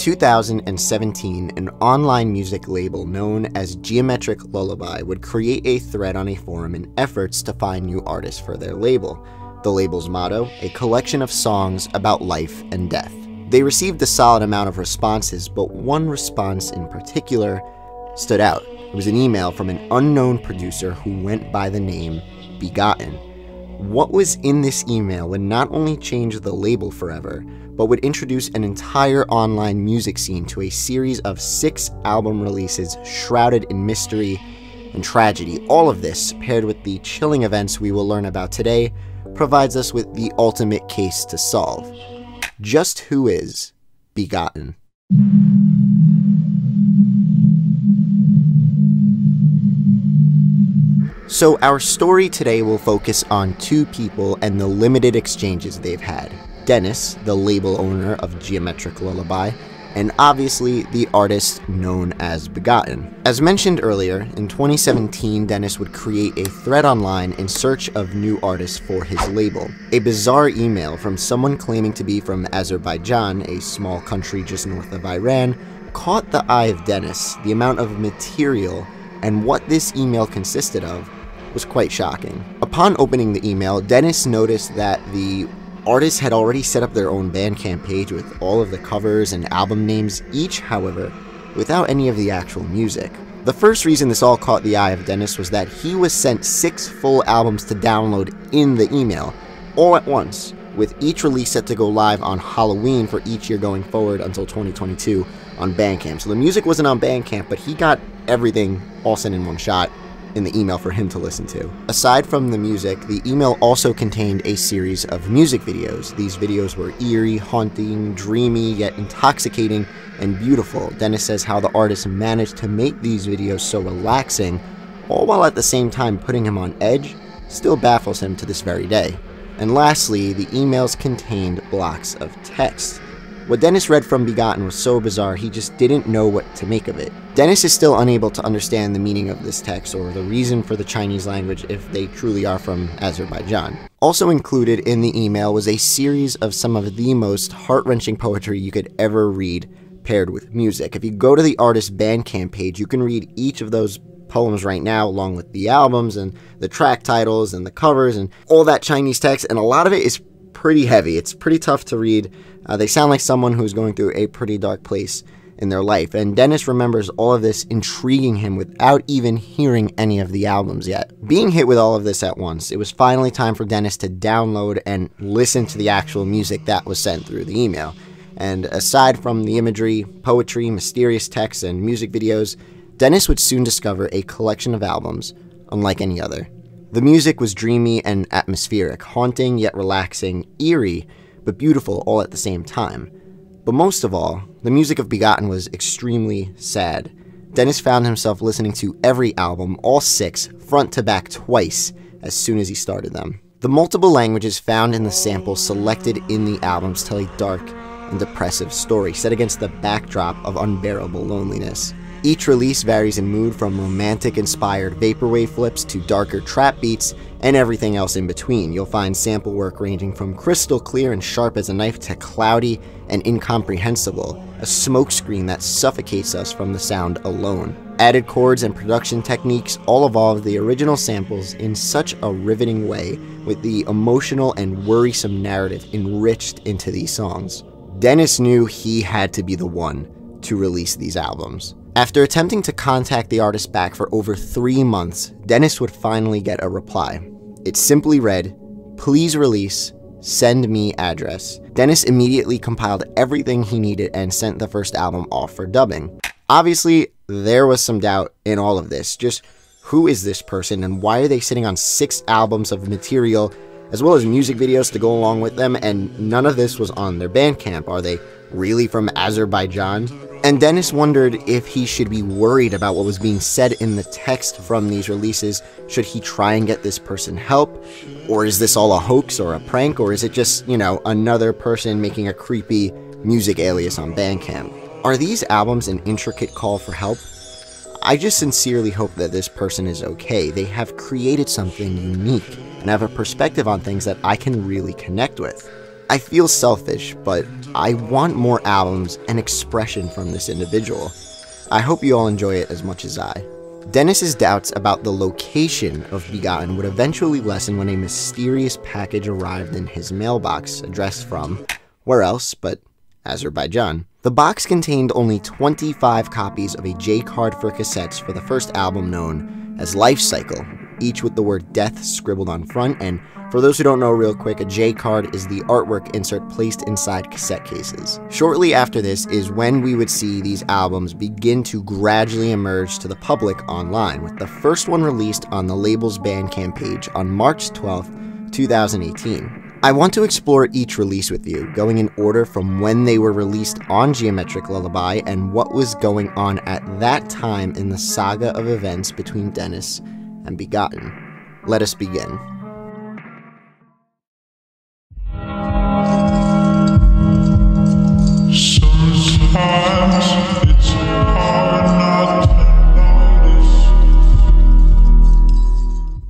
2017, an online music label known as Geometric Lullaby would create a thread on a forum in efforts to find new artists for their label. The label's motto, a collection of songs about life and death. They received a solid amount of responses, but one response in particular stood out. It was an email from an unknown producer who went by the name Begotten. What was in this email would not only change the label forever, but would introduce an entire online music scene to a series of six album releases shrouded in mystery and tragedy. All of this, paired with the chilling events we will learn about today, provides us with the ultimate case to solve. Just who is Begotten? So, our story today will focus on two people and the limited exchanges they've had Dennis, the label owner of Geometric Lullaby, and obviously the artist known as Begotten. As mentioned earlier, in 2017, Dennis would create a thread online in search of new artists for his label. A bizarre email from someone claiming to be from Azerbaijan, a small country just north of Iran, caught the eye of Dennis. The amount of material and what this email consisted of was quite shocking. Upon opening the email, Dennis noticed that the Artists had already set up their own Bandcamp page with all of the covers and album names, each, however, without any of the actual music. The first reason this all caught the eye of Dennis was that he was sent six full albums to download in the email, all at once, with each release set to go live on Halloween for each year going forward until 2022 on Bandcamp. So the music wasn't on Bandcamp, but he got everything all sent in one shot in the email for him to listen to. Aside from the music, the email also contained a series of music videos. These videos were eerie, haunting, dreamy, yet intoxicating and beautiful. Dennis says how the artist managed to make these videos so relaxing, all while at the same time putting him on edge, still baffles him to this very day. And lastly, the emails contained blocks of text. What Dennis read from Begotten was so bizarre, he just didn't know what to make of it. Dennis is still unable to understand the meaning of this text or the reason for the Chinese language if they truly are from Azerbaijan. Also included in the email was a series of some of the most heart wrenching poetry you could ever read paired with music. If you go to the artist's Bandcamp page, you can read each of those poems right now, along with the albums and the track titles and the covers and all that Chinese text. And a lot of it is pretty heavy. It's pretty tough to read. Uh, they sound like someone who's going through a pretty dark place in their life. And Dennis remembers all of this intriguing him without even hearing any of the albums yet. Being hit with all of this at once, it was finally time for Dennis to download and listen to the actual music that was sent through the email. And aside from the imagery, poetry, mysterious texts, and music videos, Dennis would soon discover a collection of albums unlike any other. The music was dreamy and atmospheric, haunting yet relaxing, eerie but beautiful all at the same time. But most of all, the music of Begotten was extremely sad. Dennis found himself listening to every album, all six, front to back twice, as soon as he started them. The multiple languages found in the samples selected in the albums tell a dark and depressive story set against the backdrop of unbearable loneliness. Each release varies in mood from romantic inspired vaporwave flips to darker trap beats and everything else in between. You'll find sample work ranging from crystal clear and sharp as a knife to cloudy and incomprehensible, a smokescreen that suffocates us from the sound alone. Added chords and production techniques all evolve the original samples in such a riveting way, with the emotional and worrisome narrative enriched into these songs. Dennis knew he had to be the one to release these albums. After attempting to contact the artist back for over three months, Dennis would finally get a reply. It simply read, Please release, send me address. Dennis immediately compiled everything he needed and sent the first album off for dubbing. Obviously, there was some doubt in all of this. Just who is this person and why are they sitting on six albums of material as well as music videos to go along with them and none of this was on their Bandcamp? Are they really from Azerbaijan? And Dennis wondered if he should be worried about what was being said in the text from these releases. Should he try and get this person help? Or is this all a hoax or a prank? Or is it just, you know, another person making a creepy music alias on Bandcamp? Are these albums an intricate call for help? I just sincerely hope that this person is okay. They have created something unique and have a perspective on things that I can really connect with. I feel selfish, but I want more albums and expression from this individual. I hope you all enjoy it as much as I. Dennis's doubts about the location of Begotten would eventually lessen when a mysterious package arrived in his mailbox, addressed from where else but Azerbaijan. The box contained only 25 copies of a J card for cassettes for the first album known as Life Cycle, each with the word death scribbled on front. And for those who don't know, real quick, a J card is the artwork insert placed inside cassette cases. Shortly after this is when we would see these albums begin to gradually emerge to the public online, with the first one released on the label's Bandcamp page on March 12, 2018. I want to explore each release with you, going in order from when they were released on Geometric Lullaby and what was going on at that time in the saga of events between Dennis and Begotten. Let us begin.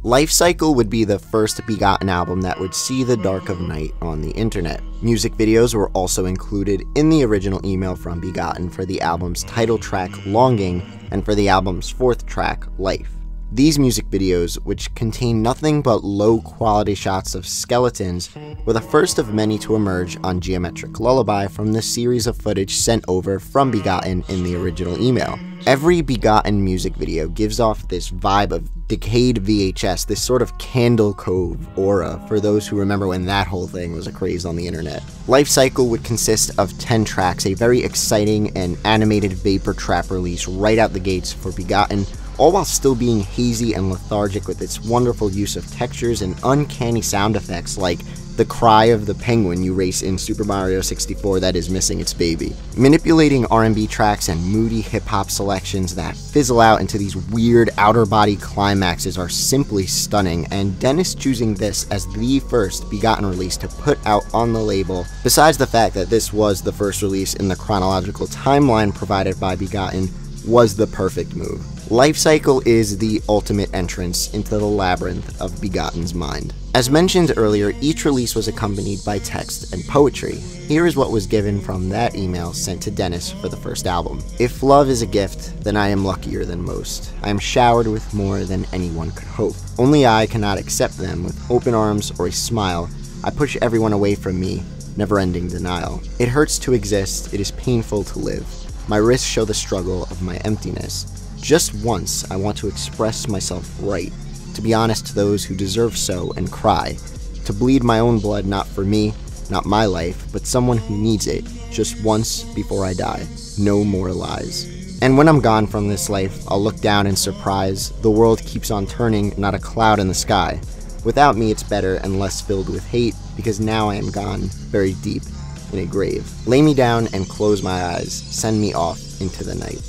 Life Cycle would be the first Begotten album that would see the dark of night on the internet. Music videos were also included in the original email from Begotten for the album's title track Longing and for the album's fourth track Life. These music videos, which contain nothing but low quality shots of skeletons, were the first of many to emerge on Geometric Lullaby from the series of footage sent over from Begotten in the original email. Every Begotten music video gives off this vibe of decayed VHS, this sort of Candle Cove aura for those who remember when that whole thing was a craze on the internet. Life Cycle would consist of 10 tracks, a very exciting and animated vapor trap release right out the gates for Begotten, all while still being hazy and lethargic with its wonderful use of textures and uncanny sound effects like the cry of the penguin you race in Super Mario 64 that is missing its baby. Manipulating R&B tracks and moody hip-hop selections that fizzle out into these weird outer body climaxes are simply stunning, and Dennis choosing this as the first Begotten release to put out on the label, besides the fact that this was the first release in the chronological timeline provided by Begotten, was the perfect move. Life Cycle is the ultimate entrance into the labyrinth of Begotten's mind. As mentioned earlier, each release was accompanied by text and poetry. Here is what was given from that email sent to Dennis for the first album. If love is a gift, then I am luckier than most. I am showered with more than anyone could hope. Only I cannot accept them with open arms or a smile. I push everyone away from me, never ending denial. It hurts to exist, it is painful to live. My wrists show the struggle of my emptiness. Just once, I want to express myself right, to be honest to those who deserve so and cry, to bleed my own blood not for me, not my life, but someone who needs it, just once before I die. No more lies. And when I'm gone from this life, I'll look down in surprise. The world keeps on turning, not a cloud in the sky. Without me, it's better and less filled with hate, because now I am gone, very deep, in a grave. Lay me down and close my eyes. Send me off into the night.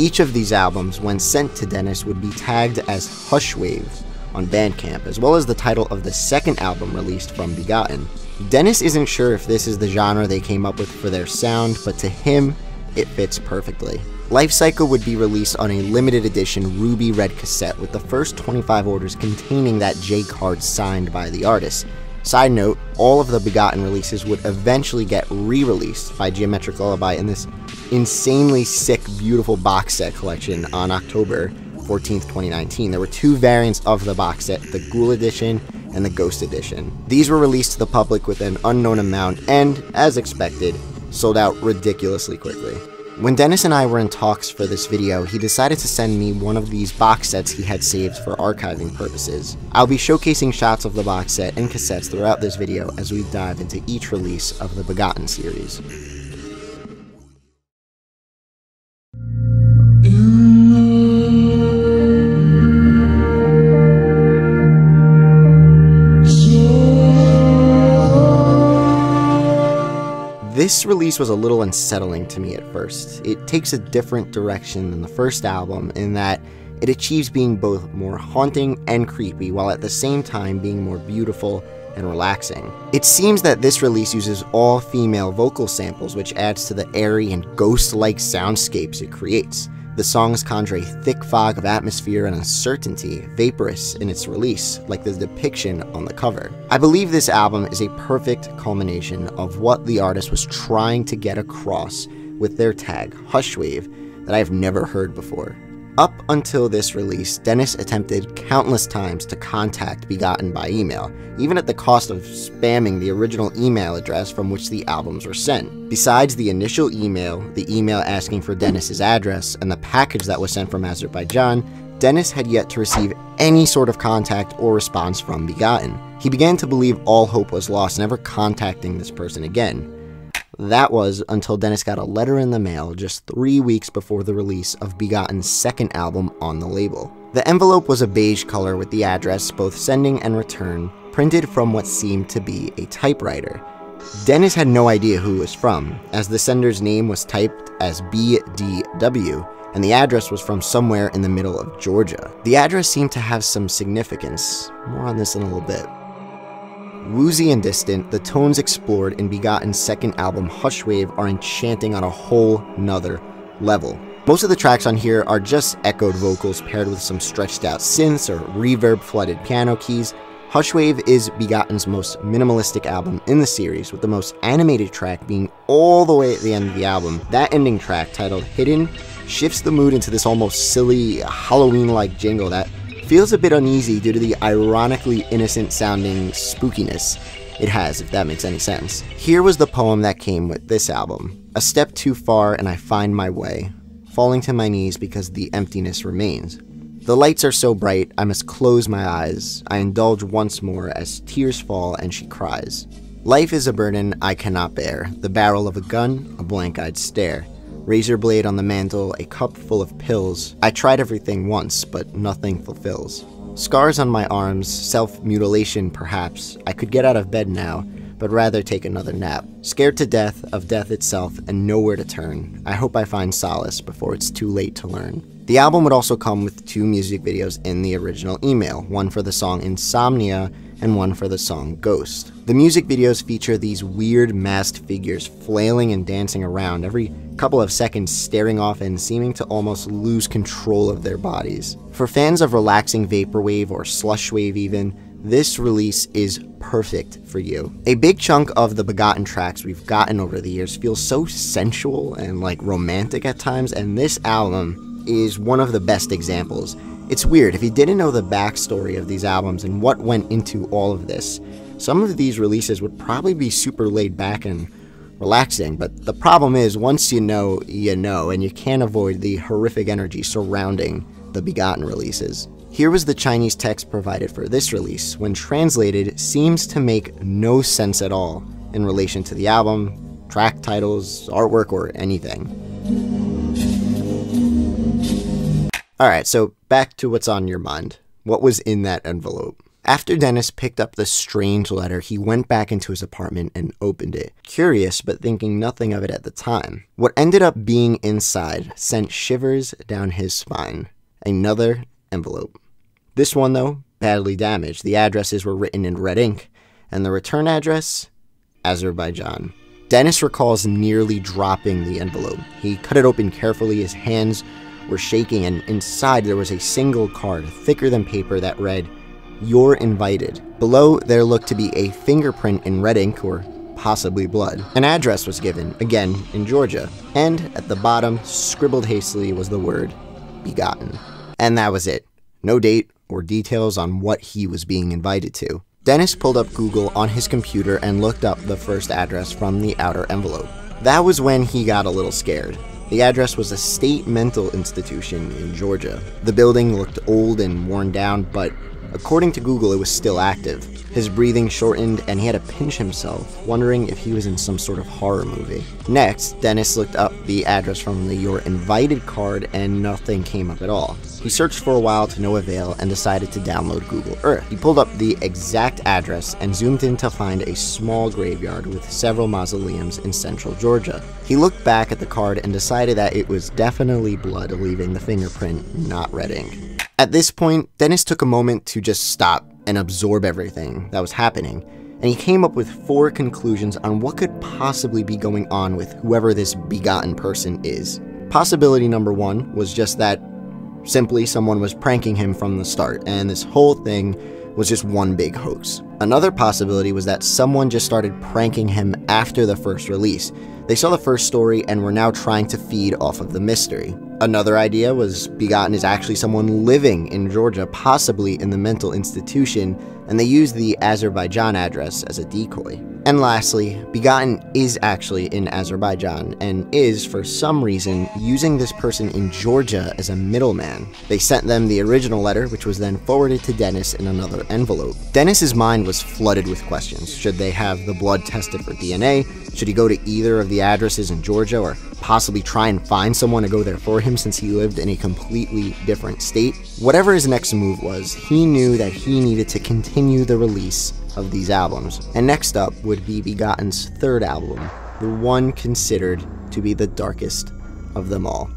Each of these albums, when sent to Dennis, would be tagged as Hushwave on Bandcamp, as well as the title of the second album released from Begotten. Dennis isn't sure if this is the genre they came up with for their sound, but to him, it fits perfectly. Life Cycle would be released on a limited edition ruby red cassette with the first 25 orders containing that J card signed by the artist. Side note, all of the Begotten releases would eventually get re-released by Geometric Lullaby in this insanely sick, beautiful box set collection on October 14th, 2019. There were two variants of the box set, the Ghoul Edition and the Ghost Edition. These were released to the public with an unknown amount and, as expected, sold out ridiculously quickly. When Dennis and I were in talks for this video, he decided to send me one of these box sets he had saved for archiving purposes. I'll be showcasing shots of the box set and cassettes throughout this video as we dive into each release of the Begotten series. This release was a little unsettling to me at first. It takes a different direction than the first album in that it achieves being both more haunting and creepy while at the same time being more beautiful and relaxing. It seems that this release uses all female vocal samples which adds to the airy and ghost-like soundscapes it creates. The songs conjure a thick fog of atmosphere and uncertainty, vaporous in its release, like the depiction on the cover. I believe this album is a perfect culmination of what the artist was trying to get across with their tag, Hushwave, that I have never heard before. Up until this release, Dennis attempted countless times to contact Begotten by email, even at the cost of spamming the original email address from which the albums were sent. Besides the initial email, the email asking for Dennis's address, and the package that was sent from Azerbaijan, Dennis had yet to receive any sort of contact or response from Begotten. He began to believe all hope was lost, never contacting this person again. That was until Dennis got a letter in the mail just three weeks before the release of Begotten's second album on the label. The envelope was a beige color with the address, both sending and return, printed from what seemed to be a typewriter. Dennis had no idea who it was from, as the sender's name was typed as BDW, and the address was from somewhere in the middle of Georgia. The address seemed to have some significance. More on this in a little bit. Woozy and distant, the tones explored in Begotten's second album, Hushwave, are enchanting on a whole nother level. Most of the tracks on here are just echoed vocals paired with some stretched out synths or reverb flooded piano keys. Hushwave is Begotten's most minimalistic album in the series, with the most animated track being all the way at the end of the album. That ending track, titled Hidden, shifts the mood into this almost silly, Halloween like jingle that feels a bit uneasy due to the ironically innocent sounding spookiness it has, if that makes any sense. Here was the poem that came with this album A step too far and I find my way, falling to my knees because the emptiness remains. The lights are so bright, I must close my eyes. I indulge once more as tears fall and she cries. Life is a burden I cannot bear, the barrel of a gun, a blank eyed stare razor blade on the mantle, a cup full of pills. I tried everything once, but nothing fulfills. Scars on my arms, self mutilation perhaps. I could get out of bed now, but rather take another nap. Scared to death of death itself and nowhere to turn. I hope I find solace before it's too late to learn. The album would also come with two music videos in the original email, one for the song Insomnia and one for the song Ghost. The music videos feature these weird masked figures flailing and dancing around every couple of seconds staring off and seeming to almost lose control of their bodies. For fans of relaxing vaporwave or slushwave even, this release is perfect for you. A big chunk of the Begotten tracks we've gotten over the years feels so sensual and like romantic at times, and this album is one of the best examples. It's weird, if you didn't know the backstory of these albums and what went into all of this, some of these releases would probably be super laid back and relaxing, but the problem is once you know, you know, and you can't avoid the horrific energy surrounding the Begotten releases. Here was the Chinese text provided for this release, when translated, seems to make no sense at all in relation to the album, track titles, artwork, or anything. Alright, so back to what's on your mind. What was in that envelope? After Dennis picked up the strange letter, he went back into his apartment and opened it, curious but thinking nothing of it at the time. What ended up being inside sent shivers down his spine. Another envelope. This one, though, badly damaged. The addresses were written in red ink, and the return address? Azerbaijan. Dennis recalls nearly dropping the envelope. He cut it open carefully, his hands were shaking, and inside there was a single card, thicker than paper, that read, You're invited. Below, there looked to be a fingerprint in red ink, or possibly blood. An address was given, again in Georgia, and at the bottom, scribbled hastily, was the word begotten. And that was it. No date or details on what he was being invited to. Dennis pulled up Google on his computer and looked up the first address from the outer envelope. That was when he got a little scared. The address was a state mental institution in Georgia. The building looked old and worn down, but according to Google, it was still active. His breathing shortened, and he had to pinch himself, wondering if he was in some sort of horror movie. Next, Dennis looked up the address from the Your Invited card, and nothing came up at all. He searched for a while to no avail and decided to download Google Earth. He pulled up the exact address and zoomed in to find a small graveyard with several mausoleums in central Georgia. He looked back at the card and decided that it was definitely blood leaving the fingerprint, not red ink. At this point, Dennis took a moment to just stop and absorb everything that was happening, and he came up with four conclusions on what could possibly be going on with whoever this begotten person is. Possibility number one was just that simply someone was pranking him from the start, and this whole thing was just one big hoax. Another possibility was that someone just started pranking him after the first release. They saw the first story and were now trying to feed off of the mystery. Another idea was Begotten is actually someone living in Georgia, possibly in the mental institution, and they used the Azerbaijan address as a decoy. And lastly, Begotten is actually in Azerbaijan and is, for some reason, using this person in Georgia as a middleman. They sent them the original letter, which was then forwarded to Dennis in another envelope. Dennis's mind was flooded with questions. Should they have the blood tested for DNA? Should he go to either of the addresses in Georgia or possibly try and find someone to go there for him since he lived in a completely different state? Whatever his next move was, he knew that he needed to continue the release of these albums. And next up would be Begotten's third album, the one considered to be the darkest of them all.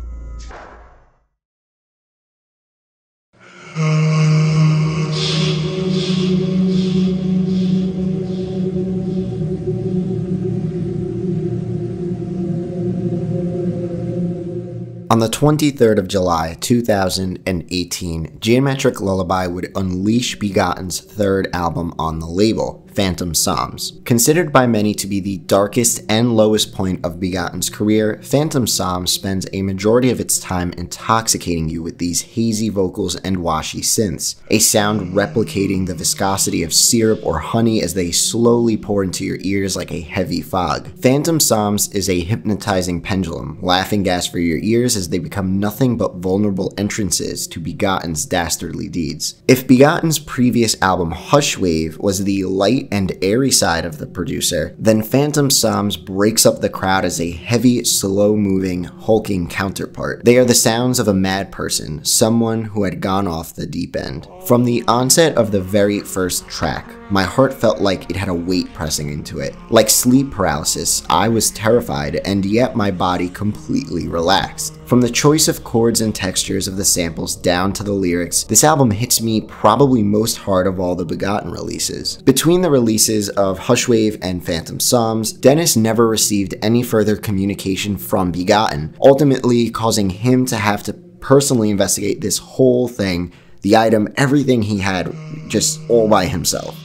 23rd of July 2018, Geometric Lullaby would unleash Begotten's third album on the label, Phantom Psalms. Considered by many to be the darkest and lowest point of Begotten's career, Phantom Psalms spends a majority of its time intoxicating you with these hazy vocals and washy synths, a sound replicating the viscosity of syrup or honey as they slowly pour into your ears like a heavy fog. Phantom Psalms is a hypnotizing pendulum, laughing gas for your ears as they become nothing but vulnerable entrances to Begotten's dastardly deeds. If Begotten's previous album Hushwave was the light and airy side of the producer, then Phantom Psalms breaks up the crowd as a heavy, slow moving, hulking counterpart. They are the sounds of a mad person, someone who had gone off the deep end. From the onset of the very first track, my heart felt like it had a weight pressing into it. Like sleep paralysis, I was terrified, and yet my body completely relaxed. From the choice of chords and textures of the samples down to the lyrics, this album hits me probably most hard of all the Begotten releases. Between the releases of Hushwave and Phantom Psalms, Dennis never received any further communication from Begotten, ultimately causing him to have to personally investigate this whole thing, the item, everything he had, just all by himself.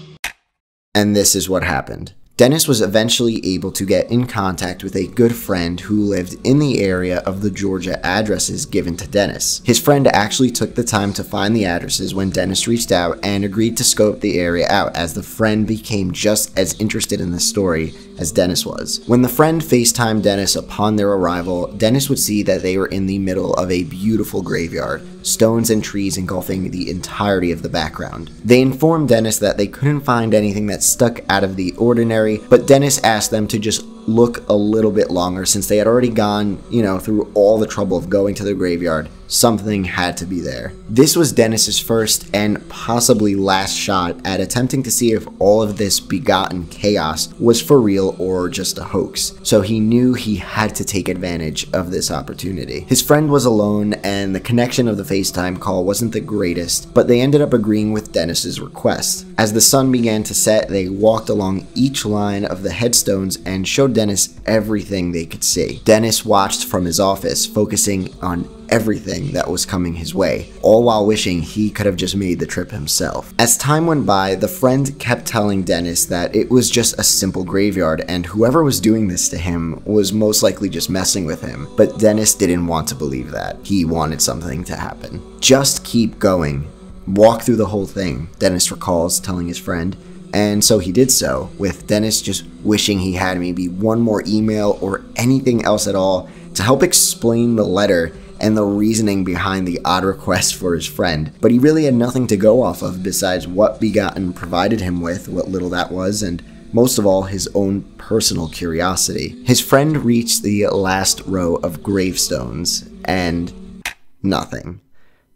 And this is what happened. Dennis was eventually able to get in contact with a good friend who lived in the area of the Georgia addresses given to Dennis. His friend actually took the time to find the addresses when Dennis reached out and agreed to scope the area out as the friend became just as interested in the story as Dennis was. When the friend FaceTimed Dennis upon their arrival, Dennis would see that they were in the middle of a beautiful graveyard, stones and trees engulfing the entirety of the background. They informed Dennis that they couldn't find anything that stuck out of the ordinary, but Dennis asked them to just look a little bit longer since they had already gone, you know, through all the trouble of going to the graveyard. Something had to be there. This was Dennis's first and possibly last shot at attempting to see if all of this begotten chaos was for real or just a hoax. So he knew he had to take advantage of this opportunity. His friend was alone and the connection of the FaceTime call wasn't the greatest, but they ended up agreeing with Dennis's request. As the sun began to set, they walked along each line of the headstones and showed Dennis everything they could see. Dennis watched from his office, focusing on everything that was coming his way, all while wishing he could have just made the trip himself. As time went by, the friend kept telling Dennis that it was just a simple graveyard and whoever was doing this to him was most likely just messing with him. But Dennis didn't want to believe that. He wanted something to happen. Just keep going. Walk through the whole thing, Dennis recalls telling his friend. And so he did so, with Dennis just wishing he had maybe one more email or anything else at all to help explain the letter and the reasoning behind the odd request for his friend. But he really had nothing to go off of besides what Begotten provided him with, what little that was, and most of all, his own personal curiosity. His friend reached the last row of gravestones, and nothing.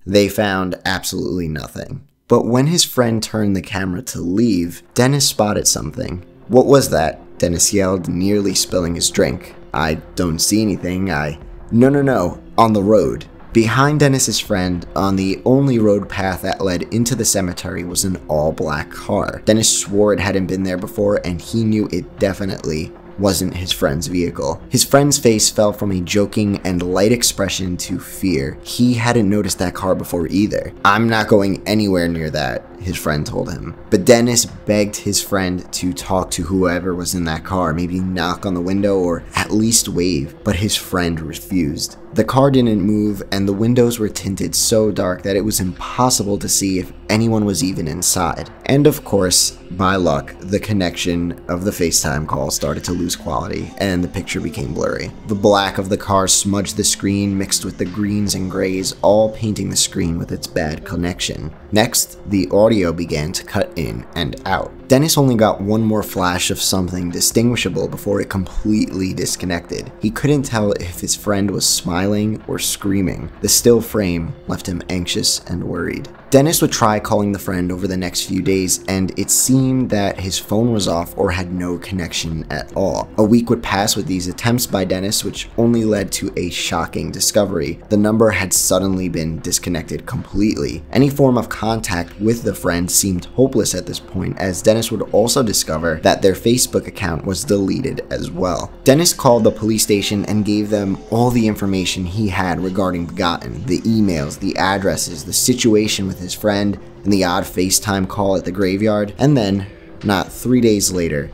They found absolutely nothing. But when his friend turned the camera to leave, Dennis spotted something. What was that? Dennis yelled, nearly spilling his drink. I don't see anything. I. No, no, no. On the road. Behind Dennis's friend, on the only road path that led into the cemetery was an all black car. Dennis swore it hadn't been there before and he knew it definitely wasn't his friend's vehicle. His friend's face fell from a joking and light expression to fear. He hadn't noticed that car before either. I'm not going anywhere near that, his friend told him. But Dennis begged his friend to talk to whoever was in that car, maybe knock on the window or at least wave, but his friend refused. The car didn't move, and the windows were tinted so dark that it was impossible to see if anyone was even inside. And of course, by luck, the connection of the FaceTime call started to lose quality, and the picture became blurry. The black of the car smudged the screen, mixed with the greens and grays, all painting the screen with its bad connection. Next, the audio began to cut in and out. Dennis only got one more flash of something distinguishable before it completely disconnected. He couldn't tell if his friend was smiling or screaming. The still frame left him anxious and worried. Dennis would try calling the friend over the next few days, and it seemed that his phone was off or had no connection at all. A week would pass with these attempts by Dennis, which only led to a shocking discovery. The number had suddenly been disconnected completely. Any form of contact with the friend seemed hopeless at this point, as Dennis would also discover that their Facebook account was deleted as well. Dennis called the police station and gave them all the information he had regarding Begotten the emails, the addresses, the situation with his friend, and the odd FaceTime call at the graveyard. And then, not three days later,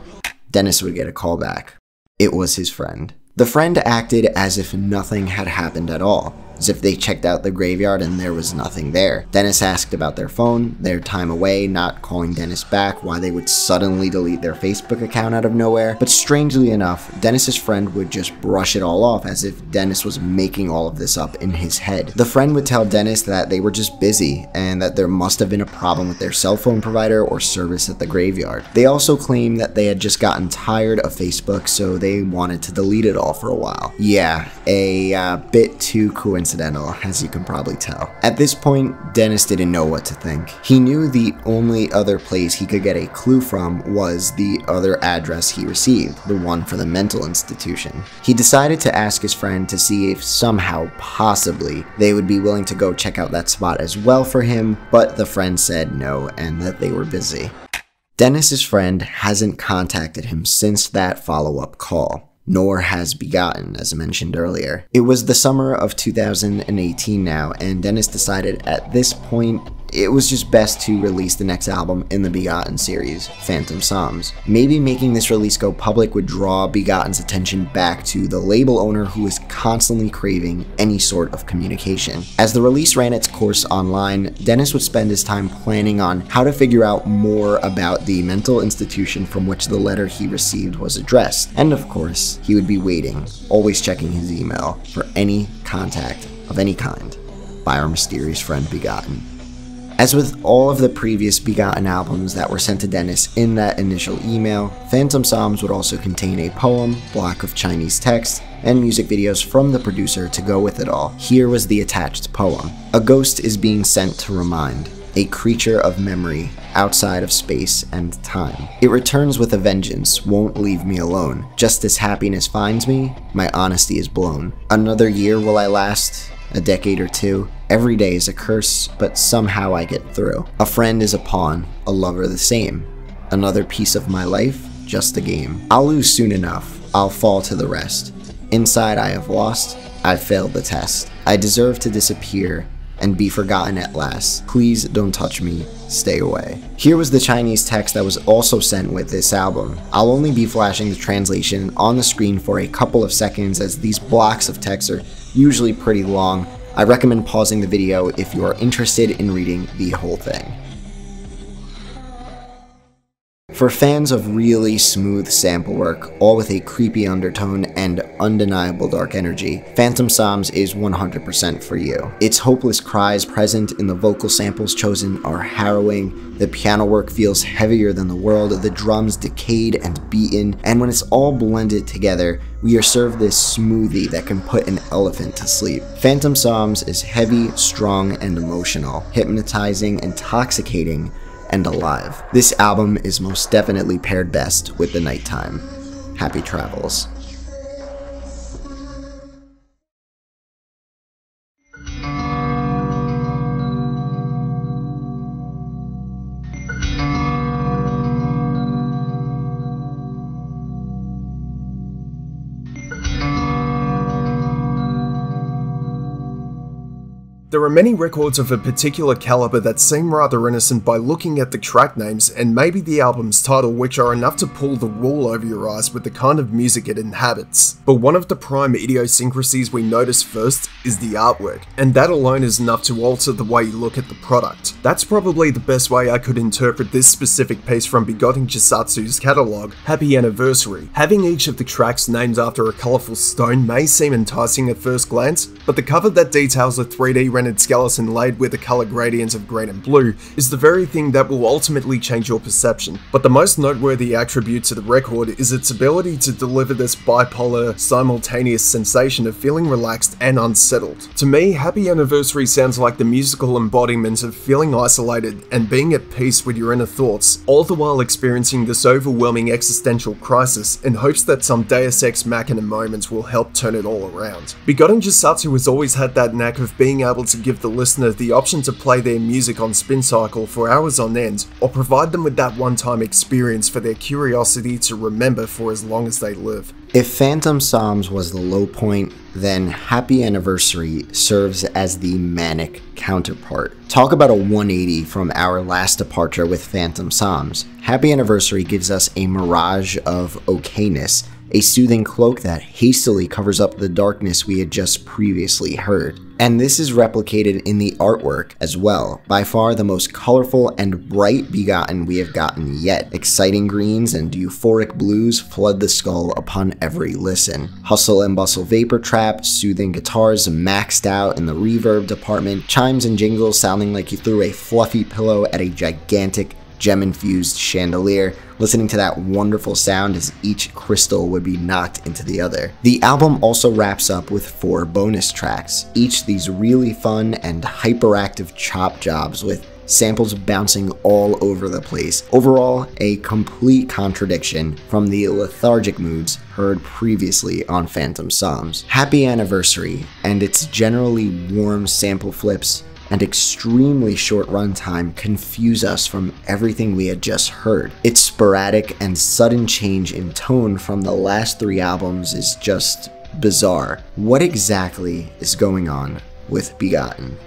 Dennis would get a call back. It was his friend. The friend acted as if nothing had happened at all as if they checked out the graveyard and there was nothing there. Dennis asked about their phone, their time away, not calling Dennis back, why they would suddenly delete their Facebook account out of nowhere, but strangely enough, Dennis's friend would just brush it all off as if Dennis was making all of this up in his head. The friend would tell Dennis that they were just busy and that there must have been a problem with their cell phone provider or service at the graveyard. They also claimed that they had just gotten tired of Facebook so they wanted to delete it all for a while. Yeah, a uh, bit too coincidental coincidental, as you can probably tell. At this point, Dennis didn't know what to think. He knew the only other place he could get a clue from was the other address he received, the one for the mental institution. He decided to ask his friend to see if somehow, possibly, they would be willing to go check out that spot as well for him, but the friend said no and that they were busy. Dennis's friend hasn't contacted him since that follow-up call nor has begotten, as I mentioned earlier. It was the summer of 2018 now, and Dennis decided at this point it was just best to release the next album in the Begotten series, Phantom Psalms. Maybe making this release go public would draw Begotten's attention back to the label owner who is constantly craving any sort of communication. As the release ran its course online, Dennis would spend his time planning on how to figure out more about the mental institution from which the letter he received was addressed. And of course, he would be waiting, always checking his email, for any contact of any kind by our mysterious friend Begotten. As with all of the previous Begotten albums that were sent to Dennis in that initial email, Phantom Psalms would also contain a poem, block of Chinese text, and music videos from the producer to go with it all. Here was the attached poem. A ghost is being sent to remind, a creature of memory outside of space and time. It returns with a vengeance, won't leave me alone. Just as happiness finds me, my honesty is blown. Another year will I last, a decade or two. Every day is a curse, but somehow I get through. A friend is a pawn, a lover the same. Another piece of my life, just a game. I'll lose soon enough, I'll fall to the rest. Inside I have lost, I've failed the test. I deserve to disappear and be forgotten at last. Please don't touch me, stay away. Here was the Chinese text that was also sent with this album. I'll only be flashing the translation on the screen for a couple of seconds as these blocks of text are usually pretty long. I recommend pausing the video if you are interested in reading the whole thing. For fans of really smooth sample work, all with a creepy undertone and undeniable dark energy, Phantom Psalms is 100% for you. Its hopeless cries present in the vocal samples chosen are harrowing, the piano work feels heavier than the world, the drums decayed and beaten, and when it's all blended together, we are served this smoothie that can put an elephant to sleep. Phantom Psalms is heavy, strong, and emotional, hypnotizing, intoxicating, and alive. This album is most definitely paired best with the nighttime. Happy travels. There are many records of a particular caliber that seem rather innocent by looking at the track names and maybe the album's title, which are enough to pull the wool over your eyes with the kind of music it inhabits. But one of the prime idiosyncrasies we notice first is the artwork, and that alone is enough to alter the way you look at the product. That's probably the best way I could interpret this specific piece from Begotten Jisatsu's catalogue, Happy Anniversary. Having each of the tracks named after a colourful stone may seem enticing at first glance, but the cover that details a 3D rendered skeleton laid with the color gradients of green and blue is the very thing that will ultimately change your perception. But the most noteworthy attribute to the record is its ability to deliver this bipolar, simultaneous sensation of feeling relaxed and unsettled. To me, Happy Anniversary sounds like the musical embodiment of feeling isolated and being at peace with your inner thoughts, all the while experiencing this overwhelming existential crisis in hopes that some Deus Ex Machina moments will help turn it all around. Begotten Jisatsu has always had that knack of being able to give the listener the option to play their music on spin cycle for hours on end, or provide them with that one time experience for their curiosity to remember for as long as they live. If Phantom Psalms was the low point, then Happy Anniversary serves as the manic counterpart. Talk about a 180 from our last departure with Phantom Psalms. Happy Anniversary gives us a mirage of okayness a soothing cloak that hastily covers up the darkness we had just previously heard. And this is replicated in the artwork as well, by far the most colorful and bright begotten we have gotten yet. Exciting greens and euphoric blues flood the skull upon every listen. Hustle and bustle vapor trap, soothing guitars maxed out in the reverb department, chimes and jingles sounding like you threw a fluffy pillow at a gigantic gem infused chandelier, listening to that wonderful sound as each crystal would be knocked into the other. The album also wraps up with four bonus tracks, each these really fun and hyperactive chop jobs with samples bouncing all over the place. Overall, a complete contradiction from the lethargic moods heard previously on Phantom Psalms. Happy Anniversary and its generally warm sample flips and extremely short runtime confuse us from everything we had just heard. Its sporadic and sudden change in tone from the last three albums is just bizarre. What exactly is going on with Begotten?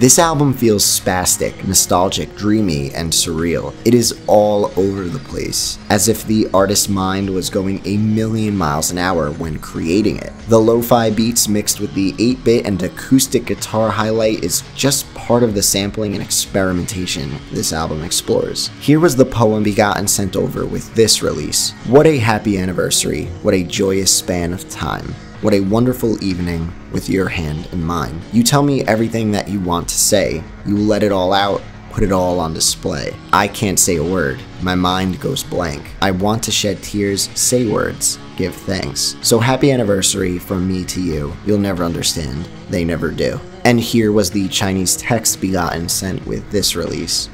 This album feels spastic, nostalgic, dreamy, and surreal. It is all over the place, as if the artist's mind was going a million miles an hour when creating it. The lo-fi beats mixed with the 8-bit and acoustic guitar highlight is just part of the sampling and experimentation this album explores. Here was the poem Begotten sent over with this release. What a happy anniversary, what a joyous span of time. What a wonderful evening with your hand in mine. You tell me everything that you want to say. You let it all out, put it all on display. I can't say a word. My mind goes blank. I want to shed tears, say words, give thanks. So happy anniversary from me to you. You'll never understand. They never do. And here was the Chinese text begotten sent with this release.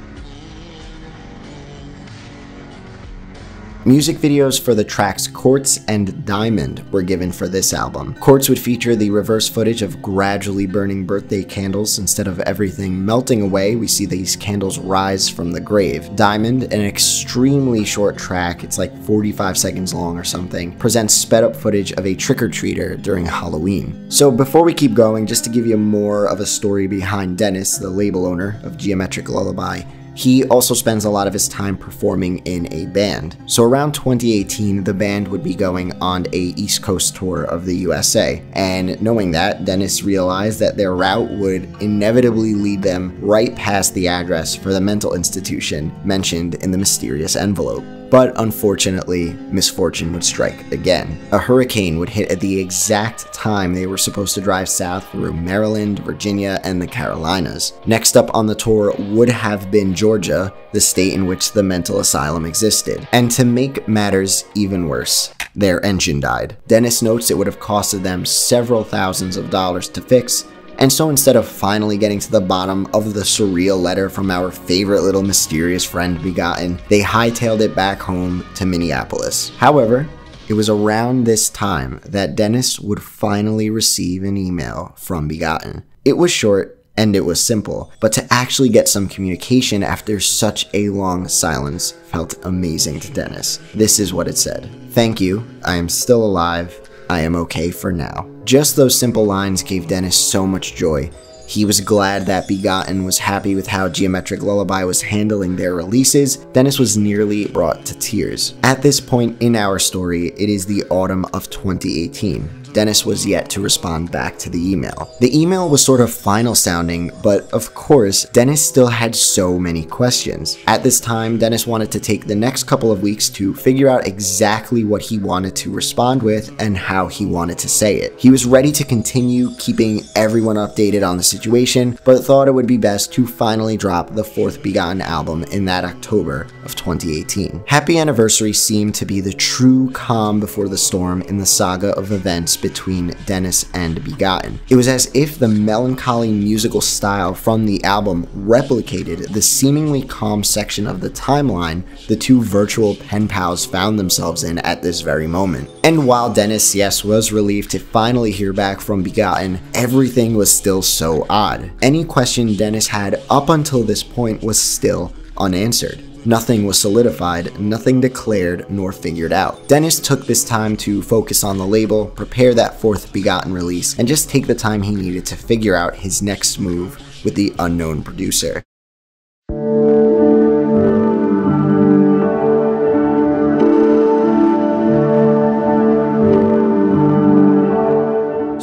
Music videos for the tracks Quartz and Diamond were given for this album. Quartz would feature the reverse footage of gradually burning birthday candles. Instead of everything melting away, we see these candles rise from the grave. Diamond, an extremely short track, it's like 45 seconds long or something, presents sped up footage of a trick-or-treater during Halloween. So before we keep going, just to give you more of a story behind Dennis, the label owner of Geometric Lullaby, he also spends a lot of his time performing in a band. So around 2018, the band would be going on a East Coast tour of the USA. And knowing that, Dennis realized that their route would inevitably lead them right past the address for the mental institution mentioned in the mysterious envelope. But unfortunately, misfortune would strike again. A hurricane would hit at the exact time they were supposed to drive south through Maryland, Virginia, and the Carolinas. Next up on the tour would have been Georgia, the state in which the mental asylum existed. And to make matters even worse, their engine died. Dennis notes it would have costed them several thousands of dollars to fix, and so instead of finally getting to the bottom of the surreal letter from our favorite little mysterious friend Begotten, they hightailed it back home to Minneapolis. However, it was around this time that Dennis would finally receive an email from Begotten. It was short and it was simple, but to actually get some communication after such a long silence felt amazing to Dennis. This is what it said Thank you, I am still alive. I am okay for now. Just those simple lines gave Dennis so much joy. He was glad that Begotten was happy with how Geometric Lullaby was handling their releases. Dennis was nearly brought to tears. At this point in our story, it is the autumn of 2018. Dennis was yet to respond back to the email. The email was sort of final sounding, but of course, Dennis still had so many questions. At this time, Dennis wanted to take the next couple of weeks to figure out exactly what he wanted to respond with and how he wanted to say it. He was ready to continue keeping everyone updated on the situation, but thought it would be best to finally drop the fourth Begotten album in that October of 2018. Happy Anniversary seemed to be the true calm before the storm in the saga of events between Dennis and Begotten. It was as if the melancholy musical style from the album replicated the seemingly calm section of the timeline the two virtual pen pals found themselves in at this very moment. And while Dennis, yes, was relieved to finally hear back from Begotten, everything was still so odd. Any question Dennis had up until this point was still unanswered. Nothing was solidified, nothing declared nor figured out. Dennis took this time to focus on the label, prepare that fourth Begotten release, and just take the time he needed to figure out his next move with the unknown producer.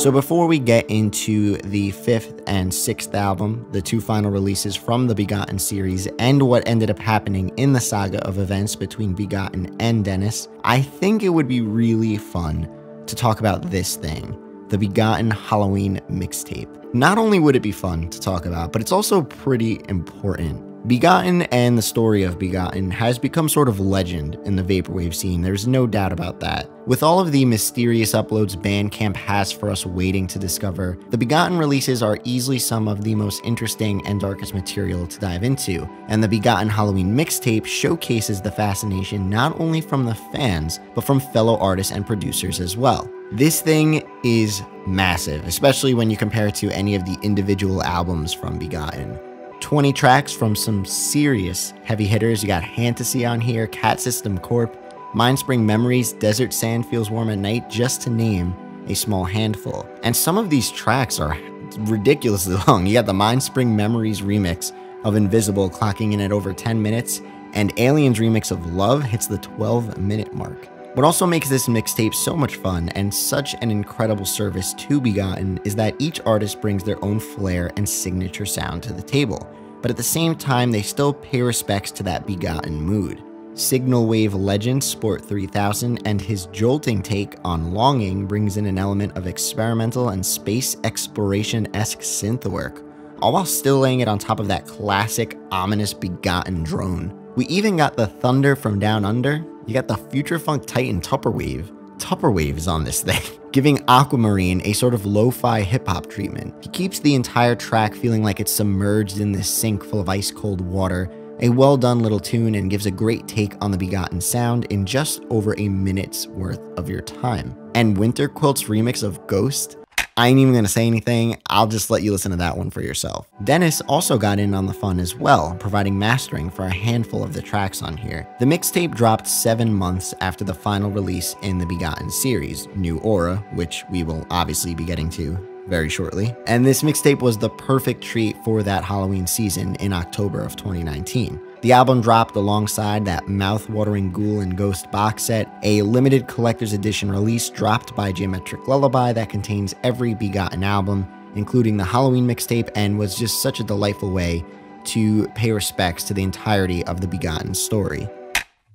So before we get into the fifth and sixth album, the two final releases from the Begotten series, and what ended up happening in the saga of events between Begotten and Dennis, I think it would be really fun to talk about this thing, the Begotten Halloween mixtape. Not only would it be fun to talk about, but it's also pretty important Begotten and the story of Begotten has become sort of legend in the Vaporwave scene, there's no doubt about that. With all of the mysterious uploads Bandcamp has for us waiting to discover, the Begotten releases are easily some of the most interesting and darkest material to dive into, and the Begotten Halloween mixtape showcases the fascination not only from the fans, but from fellow artists and producers as well. This thing is massive, especially when you compare it to any of the individual albums from Begotten. 20 tracks from some serious heavy hitters. You got Fantasy on here, Cat System Corp, Mindspring Memories, Desert Sand Feels Warm at Night, just to name a small handful. And some of these tracks are ridiculously long. You got the Mindspring Memories remix of Invisible clocking in at over 10 minutes, and Aliens remix of Love hits the 12 minute mark. What also makes this mixtape so much fun and such an incredible service to Begotten is that each artist brings their own flair and signature sound to the table, but at the same time, they still pay respects to that Begotten mood. Signal Wave legend Sport 3000 and his jolting take on Longing brings in an element of experimental and space exploration esque synth work, all while still laying it on top of that classic, ominous Begotten drone. We even got the Thunder from Down Under, you got the Future Funk Titan Tupperwave. Tupperwave is on this thing, giving Aquamarine a sort of lo-fi hip-hop treatment. He keeps the entire track feeling like it's submerged in this sink full of ice-cold water, a well done little tune and gives a great take on the Begotten sound in just over a minute's worth of your time. And Winter Quilt's remix of Ghost I ain't even gonna say anything, I'll just let you listen to that one for yourself. Dennis also got in on the fun as well, providing mastering for a handful of the tracks on here. The mixtape dropped seven months after the final release in the Begotten series, New Aura, which we will obviously be getting to very shortly. And this mixtape was the perfect treat for that Halloween season in October of 2019. The album dropped alongside that mouth-watering Ghoul and Ghost box set, a limited collector's edition release dropped by Geometric Lullaby that contains every Begotten album, including the Halloween mixtape, and was just such a delightful way to pay respects to the entirety of the Begotten story.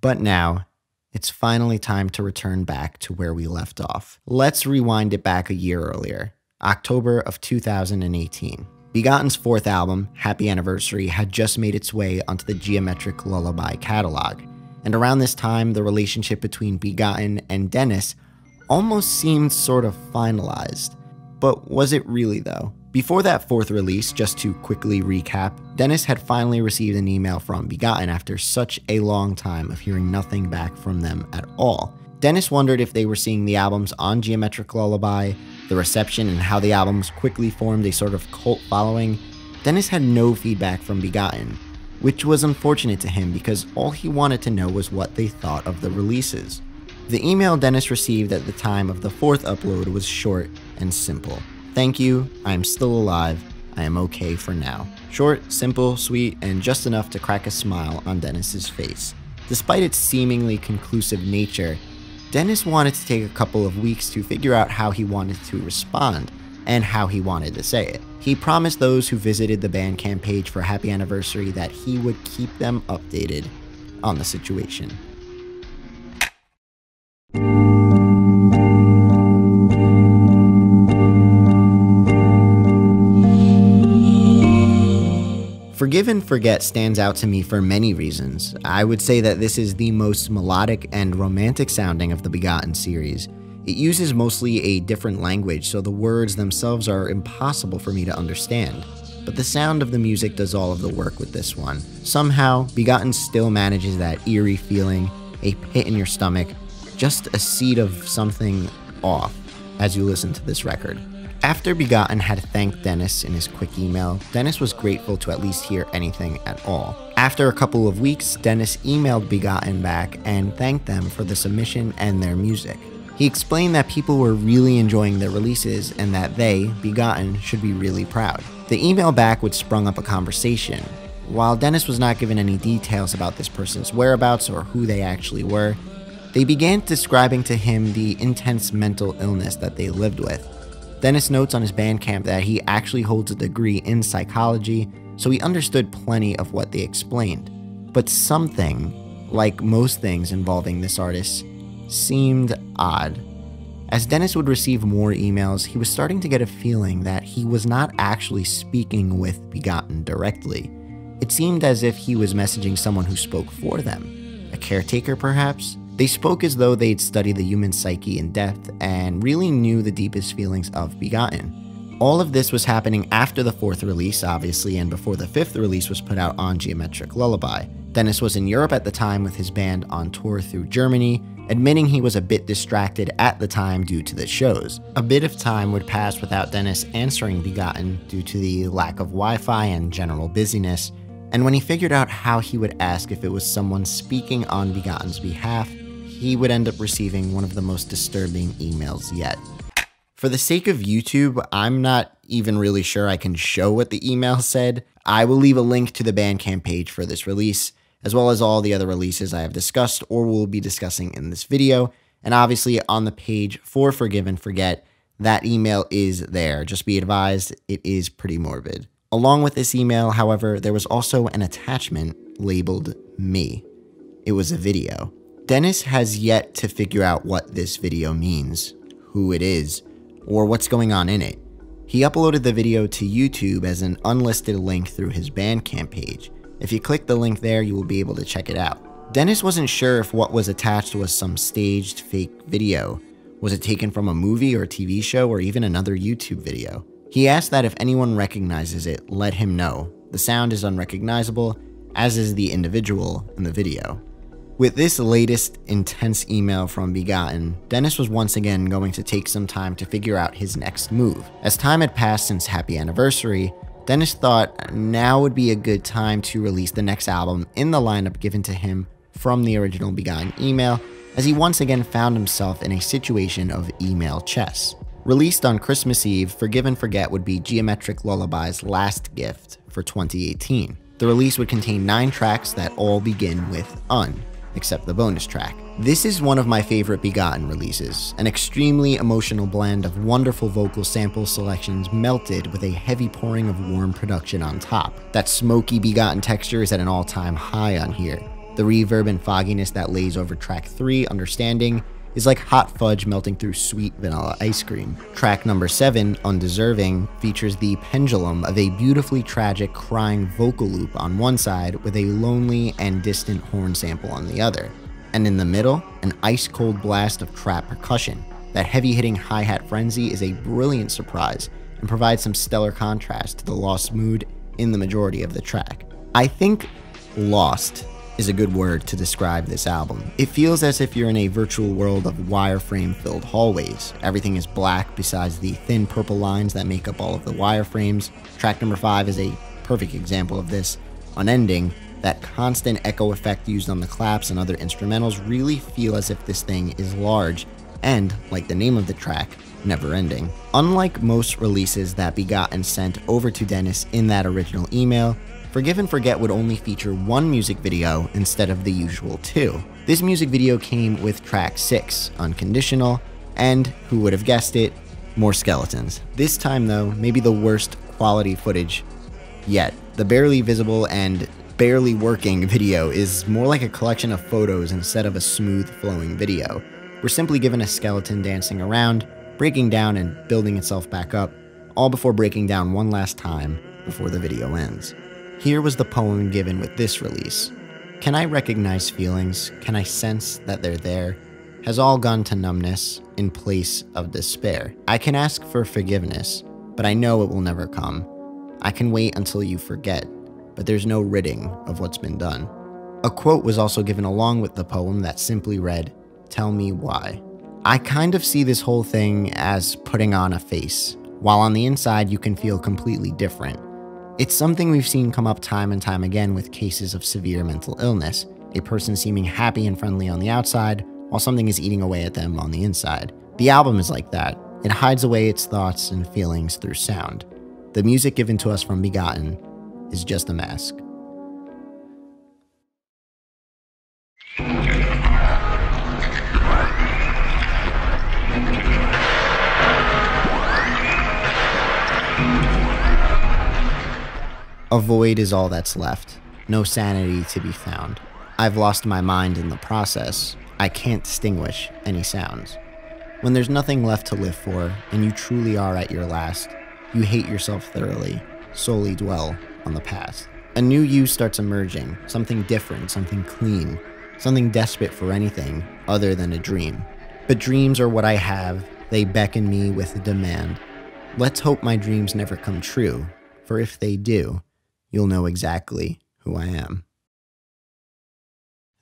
But now, it's finally time to return back to where we left off. Let's rewind it back a year earlier, October of 2018. Begotten's fourth album, Happy Anniversary, had just made its way onto the Geometric Lullaby catalog, and around this time, the relationship between Begotten and Dennis almost seemed sort of finalized. But was it really, though? Before that fourth release, just to quickly recap, Dennis had finally received an email from Begotten after such a long time of hearing nothing back from them at all. Dennis wondered if they were seeing the albums on Geometric Lullaby, the reception, and how the albums quickly formed a sort of cult following. Dennis had no feedback from Begotten, which was unfortunate to him because all he wanted to know was what they thought of the releases. The email Dennis received at the time of the fourth upload was short and simple. Thank you, I am still alive, I am okay for now. Short, simple, sweet, and just enough to crack a smile on Dennis's face. Despite its seemingly conclusive nature, Dennis wanted to take a couple of weeks to figure out how he wanted to respond and how he wanted to say it. He promised those who visited the Bandcamp page for Happy Anniversary that he would keep them updated on the situation. Forgive and Forget stands out to me for many reasons. I would say that this is the most melodic and romantic sounding of the Begotten series. It uses mostly a different language, so the words themselves are impossible for me to understand. But the sound of the music does all of the work with this one. Somehow, Begotten still manages that eerie feeling, a pit in your stomach, just a seed of something off as you listen to this record. After Begotten had thanked Dennis in his quick email, Dennis was grateful to at least hear anything at all. After a couple of weeks, Dennis emailed Begotten back and thanked them for the submission and their music. He explained that people were really enjoying their releases and that they, Begotten, should be really proud. The email back would sprung up a conversation. While Dennis was not given any details about this person's whereabouts or who they actually were, they began describing to him the intense mental illness that they lived with. Dennis notes on his Bandcamp that he actually holds a degree in psychology, so he understood plenty of what they explained. But something, like most things involving this artist, seemed odd. As Dennis would receive more emails, he was starting to get a feeling that he was not actually speaking with Begotten directly. It seemed as if he was messaging someone who spoke for them. A caretaker, perhaps? They spoke as though they'd studied the human psyche in depth and really knew the deepest feelings of Begotten. All of this was happening after the fourth release, obviously, and before the fifth release was put out on Geometric Lullaby. Dennis was in Europe at the time with his band on tour through Germany, admitting he was a bit distracted at the time due to the shows. A bit of time would pass without Dennis answering Begotten due to the lack of Wi Fi and general busyness, and when he figured out how he would ask if it was someone speaking on Begotten's behalf, he would end up receiving one of the most disturbing emails yet. For the sake of YouTube, I'm not even really sure I can show what the email said. I will leave a link to the Bandcamp page for this release, as well as all the other releases I have discussed or will be discussing in this video. And obviously, on the page for Forgive and Forget, that email is there. Just be advised, it is pretty morbid. Along with this email, however, there was also an attachment labeled Me. It was a video. Dennis has yet to figure out what this video means, who it is, or what's going on in it. He uploaded the video to YouTube as an unlisted link through his Bandcamp page. If you click the link there, you will be able to check it out. Dennis wasn't sure if what was attached was some staged fake video. Was it taken from a movie or TV show or even another YouTube video? He asked that if anyone recognizes it, let him know. The sound is unrecognizable, as is the individual in the video. With this latest intense email from Begotten, Dennis was once again going to take some time to figure out his next move. As time had passed since Happy Anniversary, Dennis thought now would be a good time to release the next album in the lineup given to him from the original Begotten email, as he once again found himself in a situation of email chess. Released on Christmas Eve, Forgive and Forget would be Geometric Lullaby's last gift for 2018. The release would contain nine tracks that all begin with Un, except the bonus track. This is one of my favorite Begotten releases, an extremely emotional blend of wonderful vocal sample selections melted with a heavy pouring of warm production on top. That smoky Begotten texture is at an all-time high on here. The reverb and fogginess that lays over track 3, Understanding, is like hot fudge melting through sweet vanilla ice cream. Track number 7, Undeserving, features the pendulum of a beautifully tragic crying vocal loop on one side with a lonely and distant horn sample on the other. And in the middle, an ice cold blast of trap percussion. That heavy hitting hi hat frenzy is a brilliant surprise and provides some stellar contrast to the lost mood in the majority of the track. I think Lost is a good word to describe this album. It feels as if you're in a virtual world of wireframe filled hallways. Everything is black besides the thin purple lines that make up all of the wireframes. Track number 5 is a perfect example of this. Unending That constant echo effect used on the claps and other instrumentals really feel as if this thing is large and, like the name of the track, never ending. Unlike most releases that Begotten sent over to Dennis in that original email, Forgive and Forget would only feature one music video instead of the usual two. This music video came with track 6, Unconditional, and, who would have guessed it, more skeletons. This time though, maybe the worst quality footage yet. The barely visible and barely working video is more like a collection of photos instead of a smooth flowing video. We're simply given a skeleton dancing around, breaking down and building itself back up, all before breaking down one last time before the video ends. Here was the poem given with this release. Can I recognize feelings? Can I sense that they're there? Has all gone to numbness in place of despair. I can ask for forgiveness, but I know it will never come. I can wait until you forget, but there's no ridding of what's been done. A quote was also given along with the poem that simply read, Tell me why. I kind of see this whole thing as putting on a face, while on the inside you can feel completely different. It's something we've seen come up time and time again with cases of severe mental illness, a person seeming happy and friendly on the outside, while something is eating away at them on the inside. The album is like that. It hides away its thoughts and feelings through sound. The music given to us from Begotten is just a mask. A void is all that's left, no sanity to be found. I've lost my mind in the process. I can't distinguish any sounds. When there's nothing left to live for, and you truly are at your last, you hate yourself thoroughly, solely dwell on the past. A new you starts emerging, something different, something clean, something desperate for anything other than a dream. But dreams are what I have, they beckon me with a demand. Let's hope my dreams never come true, for if they do, you'll know exactly who I am.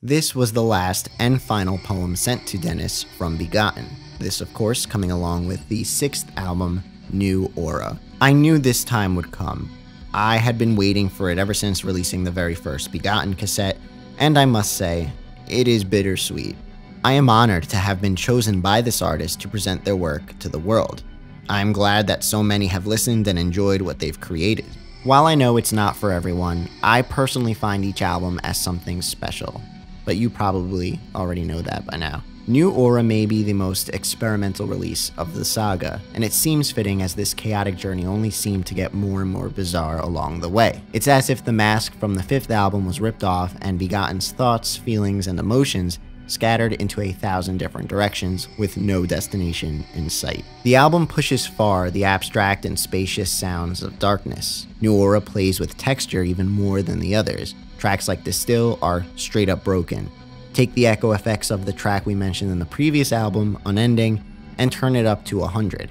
This was the last and final poem sent to Dennis from Begotten. This, of course, coming along with the sixth album, New Aura. I knew this time would come. I had been waiting for it ever since releasing the very first Begotten cassette, and I must say, it is bittersweet. I am honored to have been chosen by this artist to present their work to the world. I am glad that so many have listened and enjoyed what they've created. While I know it's not for everyone, I personally find each album as something special, but you probably already know that by now. New Aura may be the most experimental release of the saga, and it seems fitting as this chaotic journey only seemed to get more and more bizarre along the way. It's as if the mask from the fifth album was ripped off and Begotten's thoughts, feelings, and emotions scattered into a thousand different directions with no destination in sight. The album pushes far the abstract and spacious sounds of darkness. New Aura plays with texture even more than the others. Tracks like Distill are straight up broken, Take the echo effects of the track we mentioned in the previous album, Unending, and turn it up to 100.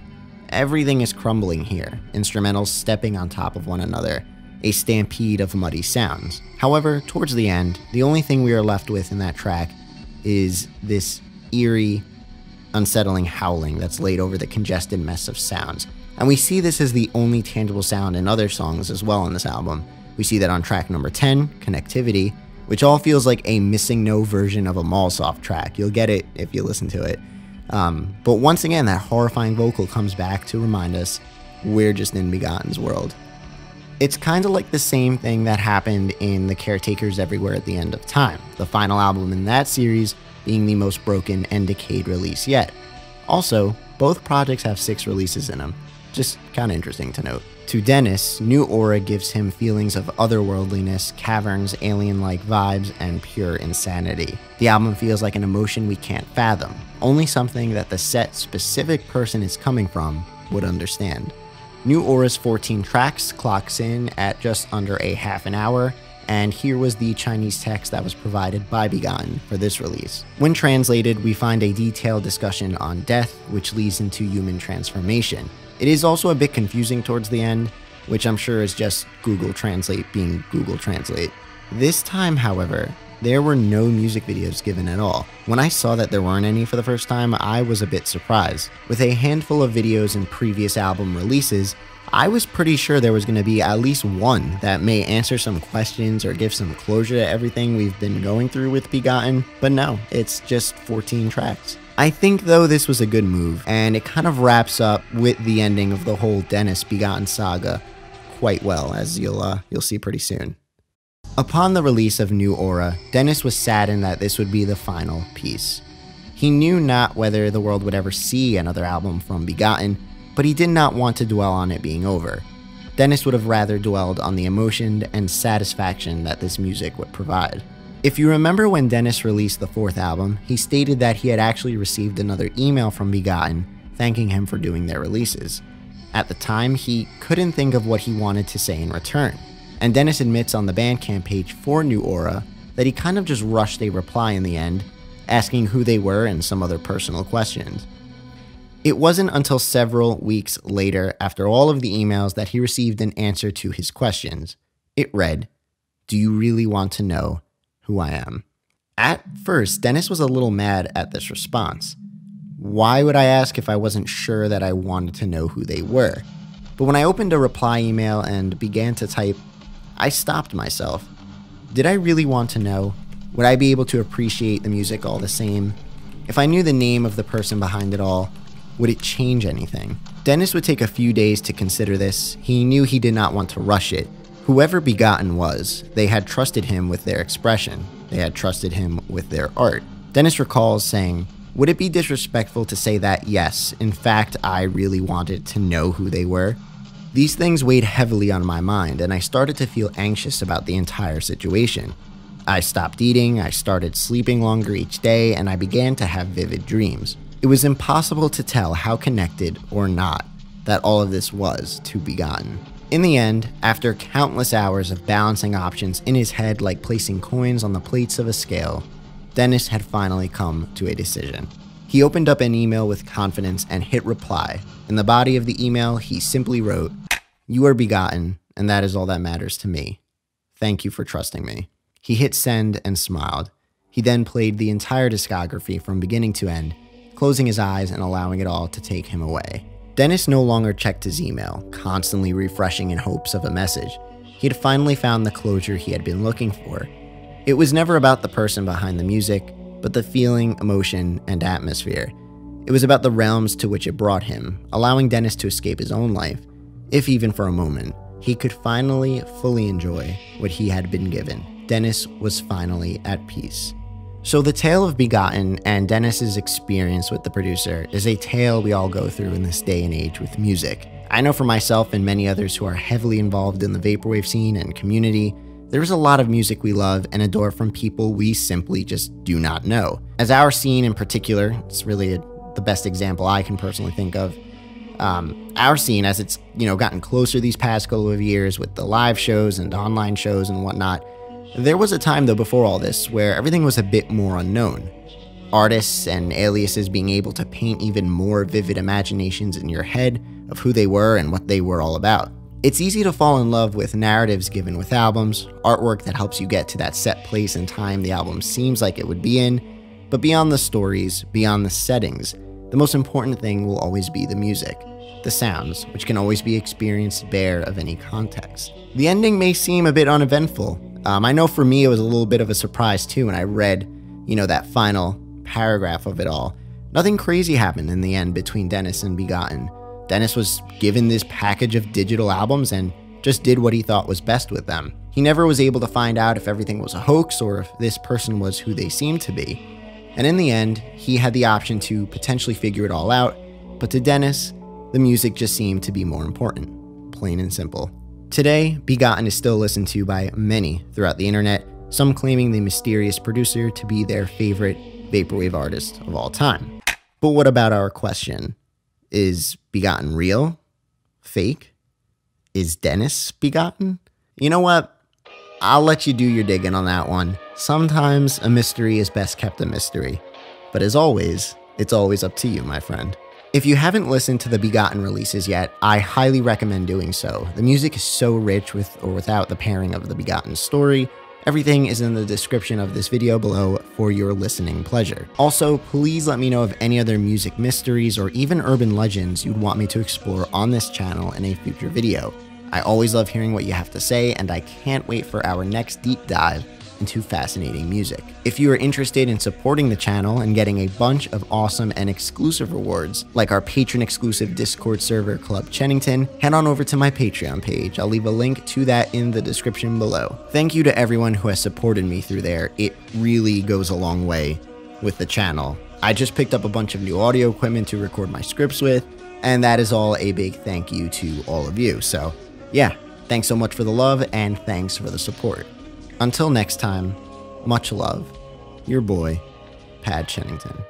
Everything is crumbling here, instrumentals stepping on top of one another, a stampede of muddy sounds. However, towards the end, the only thing we are left with in that track is this eerie, unsettling howling that's laid over the congested mess of sounds. And we see this as the only tangible sound in other songs as well on this album. We see that on track number 10, Connectivity, which all feels like a MissingNo version of a Mallsoft track. You'll get it if you listen to it. Um, but once again, that horrifying vocal comes back to remind us we're just in Begotten's world. It's kind of like the same thing that happened in The Caretaker's Everywhere at the End of Time, the final album in that series being the most broken and decayed release yet. Also, both projects have six releases in them, just kind of interesting to note. To Dennis, New Aura gives him feelings of otherworldliness, caverns, alien like vibes, and pure insanity. The album feels like an emotion we can't fathom, only something that the set specific person is coming from would understand. New Aura's 14 tracks clocks in at just under a half an hour, and here was the Chinese text that was provided by Begotten for this release. When translated, we find a detailed discussion on death, which leads into human transformation. It is also a bit confusing towards the end, which I'm sure is just Google Translate being Google Translate. This time, however, there were no music videos given at all. When I saw that there weren't any for the first time, I was a bit surprised. With a handful of videos in previous album releases, I was pretty sure there was going to be at least one that may answer some questions or give some closure to everything we've been going through with Begotten, but no, it's just 14 tracks. I think though this was a good move, and it kind of wraps up with the ending of the whole Dennis Begotten saga quite well, as you'll uh, you'll see pretty soon. Upon the release of New Aura, Dennis was saddened that this would be the final piece. He knew not whether the world would ever see another album from Begotten, but he did not want to dwell on it being over. Dennis would have rather dwelled on the emotion and satisfaction that this music would provide. If you remember when Dennis released the fourth album, he stated that he had actually received another email from Begotten thanking him for doing their releases. At the time, he couldn't think of what he wanted to say in return. And Dennis admits on the Bandcamp page for New Aura that he kind of just rushed a reply in the end, asking who they were and some other personal questions. It wasn't until several weeks later, after all of the emails, that he received an answer to his questions. It read, Do you really want to know who I am? At first, Dennis was a little mad at this response. Why would I ask if I wasn't sure that I wanted to know who they were? But when I opened a reply email and began to type, I stopped myself. Did I really want to know? Would I be able to appreciate the music all the same? If I knew the name of the person behind it all, would it change anything? Dennis would take a few days to consider this. He knew he did not want to rush it. Whoever Begotten was, they had trusted him with their expression. They had trusted him with their art. Dennis recalls saying, Would it be disrespectful to say that, yes, in fact, I really wanted to know who they were? These things weighed heavily on my mind, and I started to feel anxious about the entire situation. I stopped eating, I started sleeping longer each day, and I began to have vivid dreams. It was impossible to tell how connected or not that all of this was to Begotten. In the end, after countless hours of balancing options in his head like placing coins on the plates of a scale, Dennis had finally come to a decision. He opened up an email with confidence and hit reply. In the body of the email, he simply wrote, You are begotten, and that is all that matters to me. Thank you for trusting me. He hit send and smiled. He then played the entire discography from beginning to end closing his eyes and allowing it all to take him away. Dennis no longer checked his email, constantly refreshing in hopes of a message. He had finally found the closure he had been looking for. It was never about the person behind the music, but the feeling, emotion, and atmosphere. It was about the realms to which it brought him, allowing Dennis to escape his own life, if even for a moment. He could finally fully enjoy what he had been given. Dennis was finally at peace. So, the tale of Begotten and Dennis's experience with the producer is a tale we all go through in this day and age with music. I know for myself and many others who are heavily involved in the vaporwave scene and community, there's a lot of music we love and adore from people we simply just do not know. As our scene in particular, it's really a, the best example I can personally think of. Um, our scene, as it's you know gotten closer these past couple of years with the live shows and online shows and whatnot, there was a time, though, before all this, where everything was a bit more unknown. Artists and aliases being able to paint even more vivid imaginations in your head of who they were and what they were all about. It's easy to fall in love with narratives given with albums, artwork that helps you get to that set place and time the album seems like it would be in, but beyond the stories, beyond the settings, the most important thing will always be the music, the sounds, which can always be experienced bare of any context. The ending may seem a bit uneventful, um, I know for me, it was a little bit of a surprise too when I read, you know, that final paragraph of it all. Nothing crazy happened in the end between Dennis and Begotten. Dennis was given this package of digital albums and just did what he thought was best with them. He never was able to find out if everything was a hoax or if this person was who they seemed to be. And in the end, he had the option to potentially figure it all out, but to Dennis, the music just seemed to be more important. Plain and simple. Today, Begotten is still listened to by many throughout the internet, some claiming the mysterious producer to be their favorite vaporwave artist of all time. But what about our question? Is Begotten real? Fake? Is Dennis Begotten? You know what? I'll let you do your digging on that one. Sometimes a mystery is best kept a mystery. But as always, it's always up to you, my friend. If you haven't listened to the Begotten releases yet, I highly recommend doing so. The music is so rich with or without the pairing of the Begotten story, Everything is in the description of this video below for your listening pleasure. Also, please let me know of any other music mysteries or even urban legends you'd want me to explore on this channel in a future video. I always love hearing what you have to say, and I can't wait for our next deep dive into fascinating music. If you are interested in supporting the channel and getting a bunch of awesome and exclusive rewards, like our patron exclusive Discord server Club Chennington, head on over to my Patreon page. I'll leave a link to that in the description below. Thank you to everyone who has supported me through there. It really goes a long way with the channel. I just picked up a bunch of new audio equipment to record my scripts with, and that is all a big thank you to all of you. So, yeah, thanks so much for the love and thanks for the support. Until next time, much love. Your boy, Pad Chennington.